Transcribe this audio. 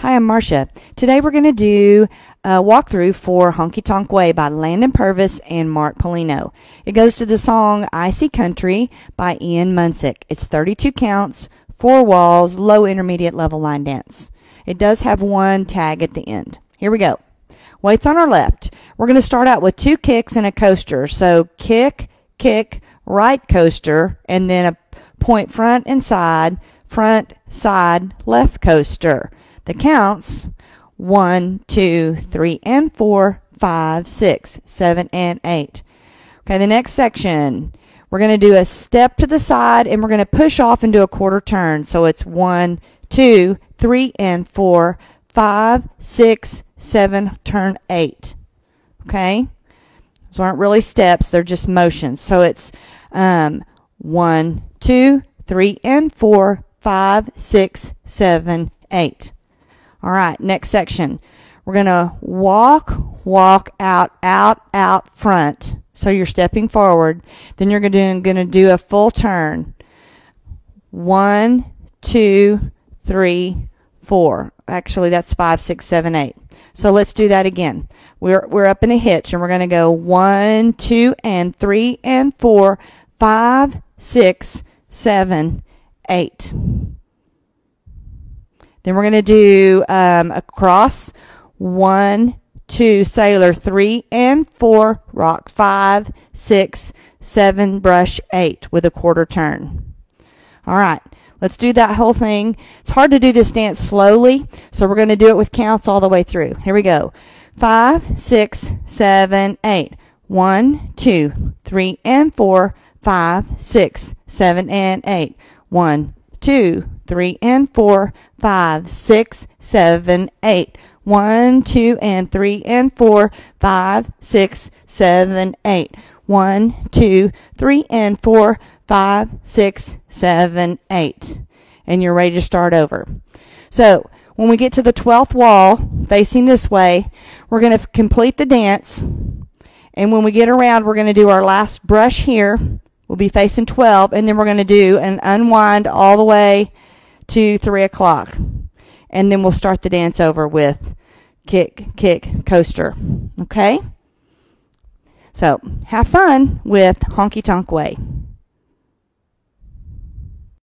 Hi, I'm Marcia. Today we're going to do a walkthrough for Honky Tonk Way by Landon Purvis and Mark Paulino. It goes to the song Icy Country by Ian Munsick. It's 32 counts, four walls, low intermediate level line dance. It does have one tag at the end. Here we go. Weights on our left. We're going to start out with two kicks and a coaster. So kick, kick, right coaster, and then a point front and side, front, side, left coaster. The counts one, two, three, and four, five, six, seven, and eight. Okay, the next section, we're going to do a step to the side and we're going to push off and do a quarter turn. So it's one, two, three, and four, five, six, seven, turn eight. Okay? Those aren't really steps, they're just motions. So it's um, one, two, three, and four, five, six, seven, eight. All right, next section. We're going to walk, walk out, out, out front. So you're stepping forward. Then you're going to do a full turn. One, two, three, four. Actually, that's five, six, seven, eight. So let's do that again. We're, we're up in a hitch and we're going to go one, two, and three, and four, five, six, seven, eight. Then we're going to do um, one, two, sailor, three, and four, rock, five, six, seven, brush, eight with a quarter turn. All right, let's do that whole thing. It's hard to do this dance slowly, so we're going to do it with counts all the way through. Here we go. Five, six, seven, eight. One, two, three, and four, five, six, seven, and eight. One, two, three, and four, five, six, seven, eight. One, two, and three, and four, five, six, seven, eight. One, two, three, and four, five, six, seven, eight. And you're ready to start over. So, when we get to the 12th wall, facing this way, we're going to complete the dance. And when we get around, we're going to do our last brush here. We'll be facing 12, and then we're going to do an unwind all the way to 3 o'clock. And then we'll start the dance over with kick, kick, coaster. Okay? So, have fun with Honky Tonk Way.